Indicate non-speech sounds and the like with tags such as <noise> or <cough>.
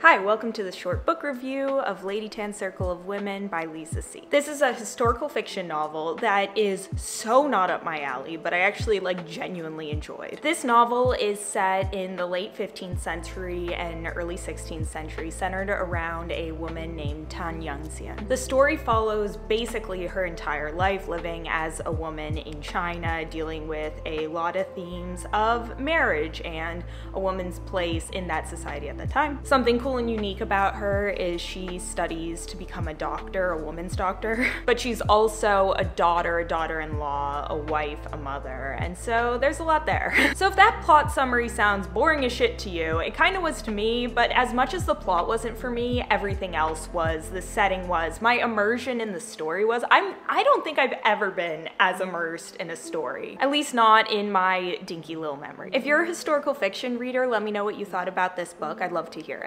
Hi, welcome to the short book review of Lady Tan Circle of Women by Lisa See. This is a historical fiction novel that is so not up my alley, but I actually like genuinely enjoyed. This novel is set in the late 15th century and early 16th century, centered around a woman named Tan Yunxian. The story follows basically her entire life living as a woman in China, dealing with a lot of themes of marriage and a woman's place in that society at the time. Something cool and unique about her is she studies to become a doctor, a woman's doctor, <laughs> but she's also a daughter, a daughter-in-law, a wife, a mother, and so there's a lot there. <laughs> so if that plot summary sounds boring as shit to you, it kind of was to me, but as much as the plot wasn't for me, everything else was, the setting was, my immersion in the story was. I'm, I don't think I've ever been as immersed in a story, at least not in my dinky little memory. If you're a historical fiction reader, let me know what you thought about this book. I'd love to hear it.